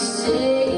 say